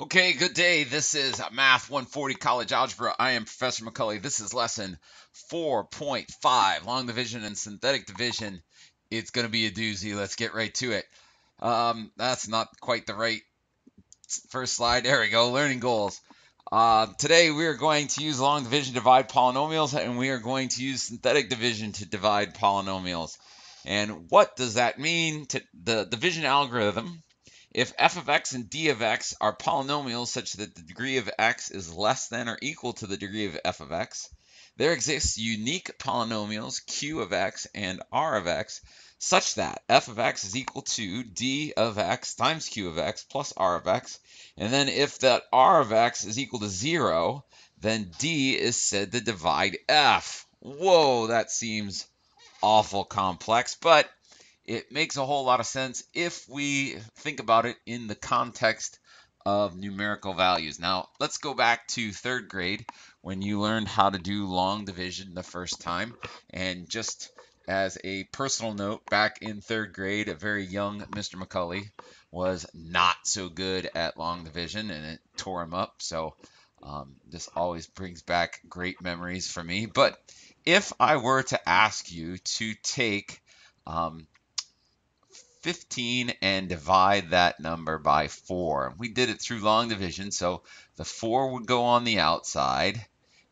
Okay, good day. This is Math 140 College Algebra. I am Professor McColley. This is lesson 4.5, long division and synthetic division. It's going to be a doozy. Let's get right to it. Um, that's not quite the right first slide. There we go, learning goals. Uh, today we are going to use long division to divide polynomials, and we are going to use synthetic division to divide polynomials. And what does that mean? To the division algorithm if f of x and d of x are polynomials such that the degree of x is less than or equal to the degree of f of x, there exists unique polynomials q of x and r of x such that f of x is equal to d of x times q of x plus r of x. And then if that r of x is equal to 0, then d is said to divide f. Whoa, that seems awful complex, but it makes a whole lot of sense if we think about it in the context of numerical values. Now, let's go back to third grade when you learned how to do long division the first time. And just as a personal note, back in third grade, a very young Mr. McColley was not so good at long division and it tore him up. So um, this always brings back great memories for me. But if I were to ask you to take um, 15 and divide that number by 4. We did it through long division, so the 4 would go on the outside,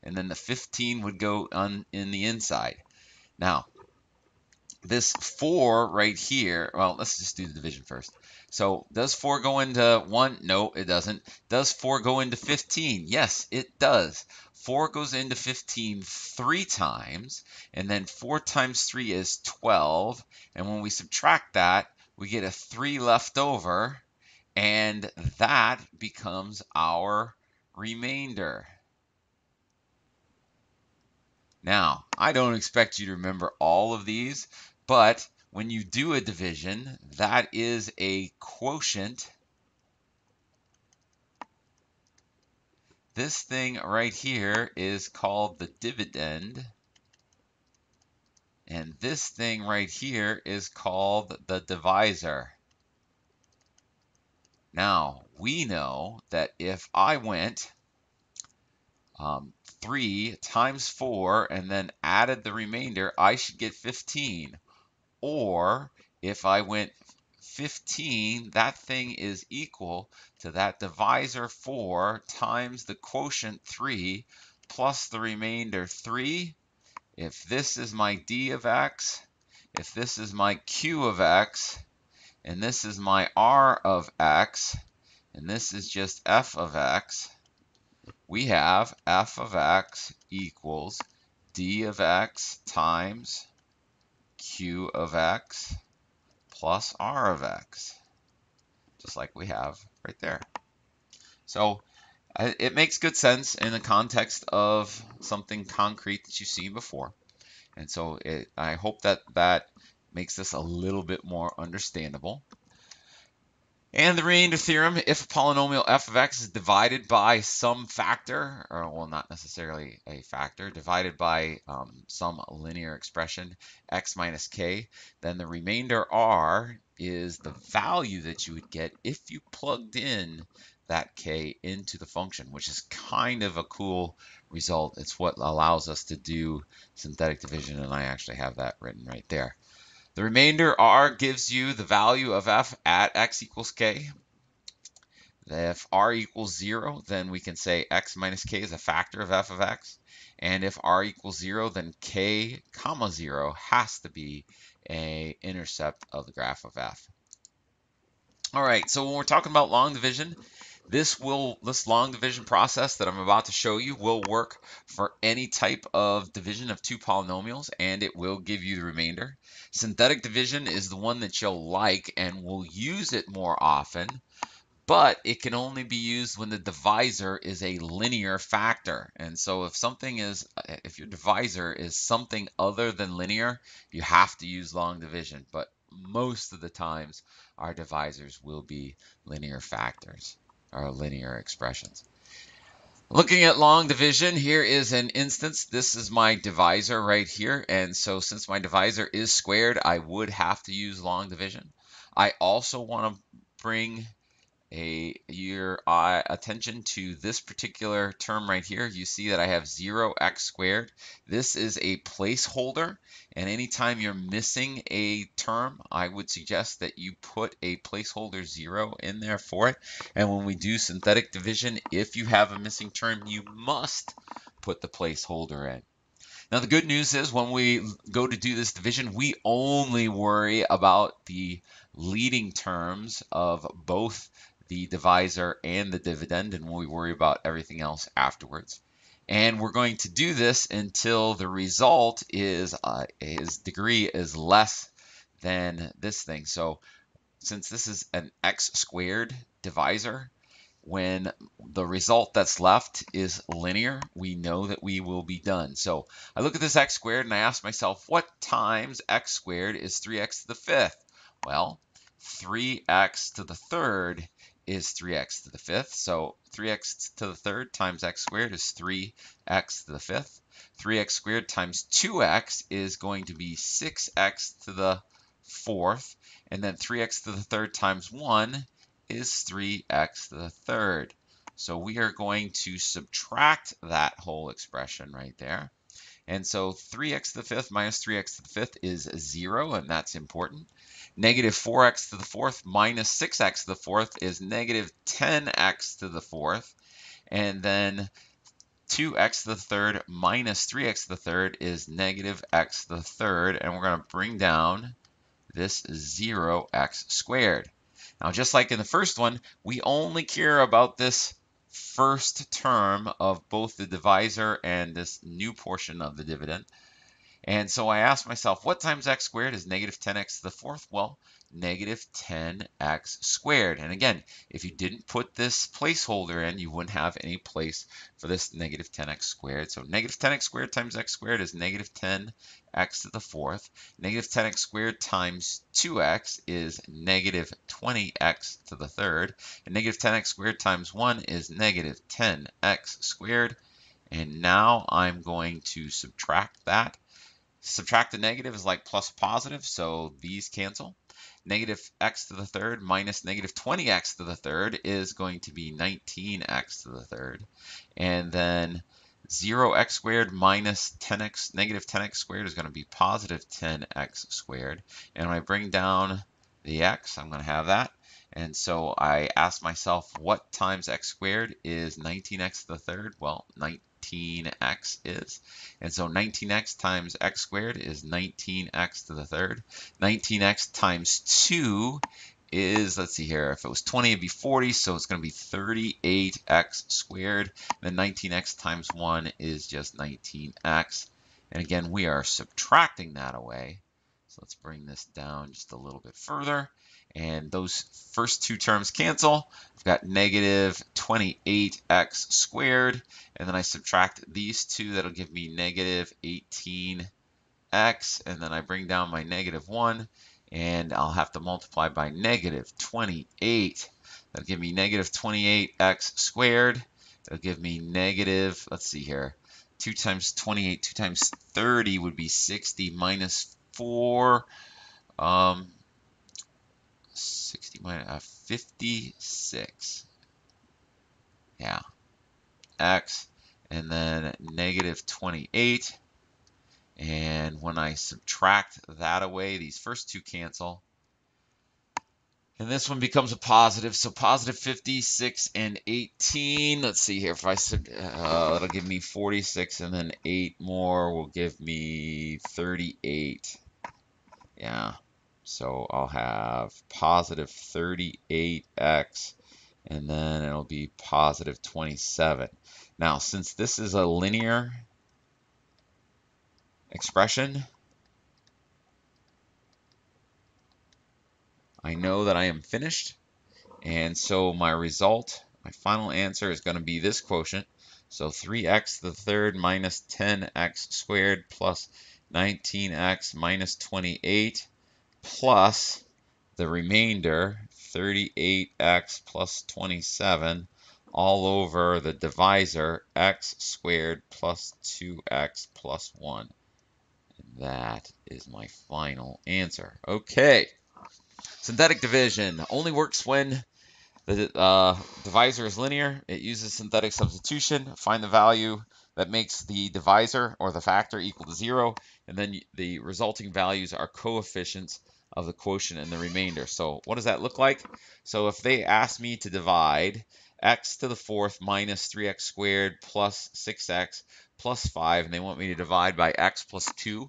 and then the 15 would go on in the inside. Now, this 4 right here, well, let's just do the division first. So does 4 go into 1? No, it doesn't. Does 4 go into 15? Yes, it does. 4 goes into 15 three times, and then 4 times 3 is 12. And when we subtract that, we get a 3 left over, and that becomes our remainder. Now, I don't expect you to remember all of these, but when you do a division, that is a quotient. This thing right here is called the dividend. And this thing right here is called the divisor. Now, we know that if I went um, 3 times 4 and then added the remainder, I should get 15. Or if I went 15, that thing is equal to that divisor 4 times the quotient 3 plus the remainder 3 if this is my d of x, if this is my q of x, and this is my r of x, and this is just f of x, we have f of x equals d of x times q of x plus r of x, just like we have right there. So it makes good sense in the context of something concrete that you've seen before. And so it, I hope that that makes this a little bit more understandable. And the remainder theorem, if a polynomial f of x is divided by some factor, or well, not necessarily a factor, divided by um, some linear expression, x minus k, then the remainder r is the value that you would get if you plugged in that k into the function, which is kind of a cool result. It's what allows us to do synthetic division, and I actually have that written right there. The remainder r gives you the value of f at x equals k. If r equals 0, then we can say x minus k is a factor of f of x. And if r equals 0, then k comma 0 has to be a intercept of the graph of f. All right, so when we're talking about long division, this will this long division process that I'm about to show you will work for any type of division of two polynomials and it will give you the remainder. Synthetic division is the one that you'll like and will use it more often, but it can only be used when the divisor is a linear factor. And so if something is if your divisor is something other than linear, you have to use long division, but most of the times our divisors will be linear factors our linear expressions. Looking at long division, here is an instance. This is my divisor right here. And so since my divisor is squared, I would have to use long division. I also want to bring a your uh, attention to this particular term right here, you see that I have 0x squared. This is a placeholder, and anytime you're missing a term, I would suggest that you put a placeholder 0 in there for it. And when we do synthetic division, if you have a missing term, you must put the placeholder in. Now, the good news is when we go to do this division, we only worry about the leading terms of both the divisor and the dividend, and we worry about everything else afterwards. And we're going to do this until the result is uh, his degree is less than this thing. So since this is an x squared divisor, when the result that's left is linear, we know that we will be done. So I look at this x squared and I ask myself, what times x squared is 3x to the fifth? Well, 3x to the third is 3x to the fifth. So 3x to the third times x squared is 3x to the fifth. 3x squared times 2x is going to be 6x to the fourth. And then 3x to the third times 1 is 3x to the third. So we are going to subtract that whole expression right there. And so 3x to the fifth minus 3x to the fifth is 0, and that's important. Negative 4x to the fourth minus 6x to the fourth is negative 10x to the fourth. And then 2x to the third minus 3x to the third is negative x to the third. And we're going to bring down this 0x squared. Now, just like in the first one, we only care about this first term of both the divisor and this new portion of the dividend. And so I asked myself, what times x squared is negative 10x to the fourth? Well, negative 10x squared. And again, if you didn't put this placeholder in, you wouldn't have any place for this negative 10x squared. So negative 10x squared times x squared is negative 10x to the fourth. Negative 10x squared times 2x is negative 20x to the third. And negative 10x squared times 1 is negative 10x squared. And now I'm going to subtract that. Subtract the negative is like plus positive, so these cancel negative x to the third minus negative 20x to the third is going to be 19x to the third. And then 0x squared minus 10x, negative 10x squared is going to be positive 10x squared. And when I bring down the x, I'm going to have that. And so I ask myself, what times x squared is 19x to the third? Well, 19 19x is. And so 19x times x squared is 19x to the third. 19x times 2 is, let's see here, if it was 20, it'd be 40, so it's going to be 38x squared. And then 19x times 1 is just 19x. And again, we are subtracting that away. So let's bring this down just a little bit further. And those first two terms cancel. I've got negative 28x squared. And then I subtract these two. That'll give me negative 18x. And then I bring down my negative 1. And I'll have to multiply by negative 28. That'll give me negative 28x squared. That'll give me negative, let's see here, 2 times 28, 2 times 30 would be 60 minus 4. Um, 60 minus uh, 56. Yeah. X and then negative 28. And when I subtract that away, these first two cancel. And this one becomes a positive, so positive 56 and 18. Let's see here, if I, uh, that'll give me 46, and then 8 more will give me 38. Yeah. So I'll have positive 38x and then it'll be positive 27. Now, since this is a linear expression, I know that I am finished. And so my result, my final answer is going to be this quotient. So 3x to the third minus 10x squared plus 19x minus 28 plus the remainder, 38x plus 27, all over the divisor, x squared plus 2x plus 1. And that is my final answer. Okay. Synthetic division only works when The uh, divisor is linear. It uses synthetic substitution. Find the value that makes the divisor or the factor equal to zero, and then the resulting values are coefficients of the quotient and the remainder. So what does that look like? So if they ask me to divide x to the fourth minus 3x squared plus 6x plus 5, and they want me to divide by x plus 2,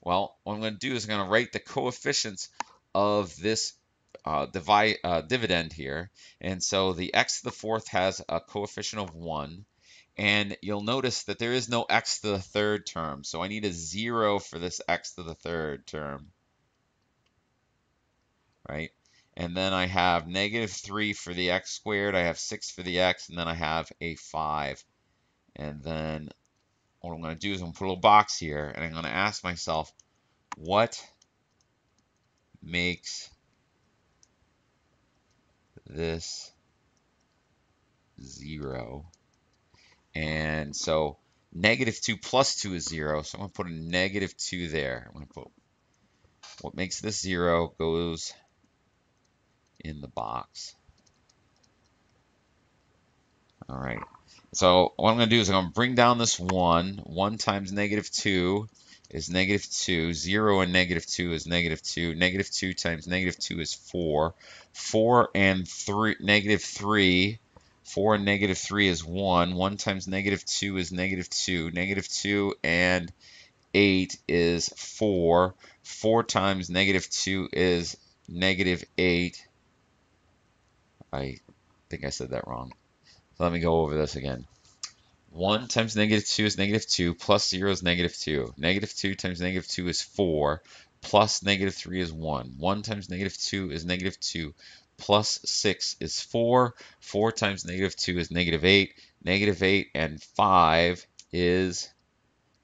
well, what I'm going to do is I'm going to write the coefficients of this uh, divide, uh, dividend here. And so the x to the fourth has a coefficient of 1. And you'll notice that there is no x to the third term. So I need a 0 for this x to the third term. Right? And then I have negative 3 for the x squared. I have 6 for the x. And then I have a 5. And then what I'm going to do is I'm going to put a little box here. And I'm going to ask myself, what makes this 0. And so negative 2 plus 2 is 0. So I'm going to put a negative 2 there. I'm going to put what makes this 0 goes in the box. All right. So what I'm going to do is I'm going to bring down this 1. 1 times negative 2 is negative 2. 0 and negative 2 is negative 2. Negative 2 times negative 2 is 4. 4 and 3, negative 3. 4 and negative 3 is 1. 1 times negative 2 is negative 2. Negative 2 and 8 is 4. 4 times negative 2 is negative 8. I think I said that wrong. So let me go over this again. 1 times negative 2 is negative 2, plus 0 is negative 2. Negative 2 times negative 2 is 4, plus negative 3 is 1. 1 times negative 2 is negative 2, plus 6 is 4. 4 times negative 2 is negative 8. Negative 8 and 5 is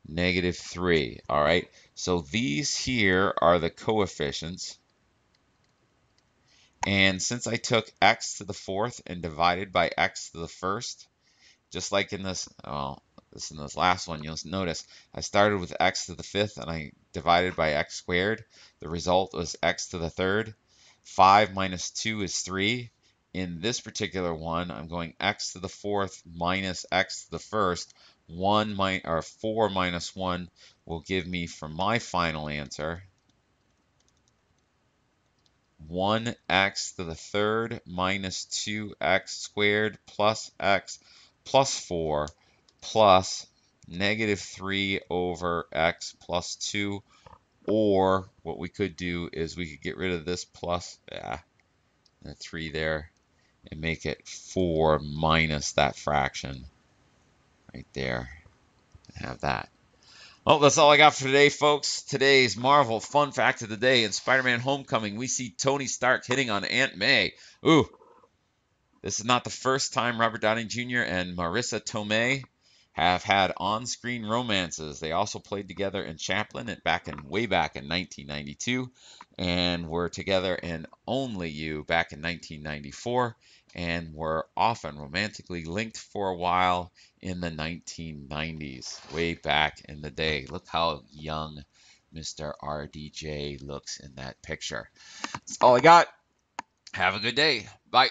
negative 3. All right, so these here are the coefficients. And since I took x to the fourth and divided by x to the first, just like in this, well, this in this last one, you'll notice I started with x to the fifth and I divided by x squared. The result was x to the third. 5 minus 2 is 3. In this particular one, I'm going x to the fourth minus x to the first. 1 mi or 4 minus 1 will give me for my final answer 1x to the third minus 2x squared plus x plus 4 plus negative 3 over x plus 2. Or what we could do is we could get rid of this plus, yeah, the 3 there, and make it 4 minus that fraction right there. and Have that. Well, that's all I got for today, folks. Today's Marvel fun fact of the day in Spider-Man Homecoming, we see Tony Stark hitting on Aunt May. Ooh, this is not the first time Robert Downey Jr. and Marisa Tomei have had on-screen romances. They also played together in Chaplin and back in way back in 1992, and were together in Only You back in 1994, and were often romantically linked for a while in the 1990s, way back in the day. Look how young Mr. RDJ looks in that picture. That's all I got. Have a good day. Bye.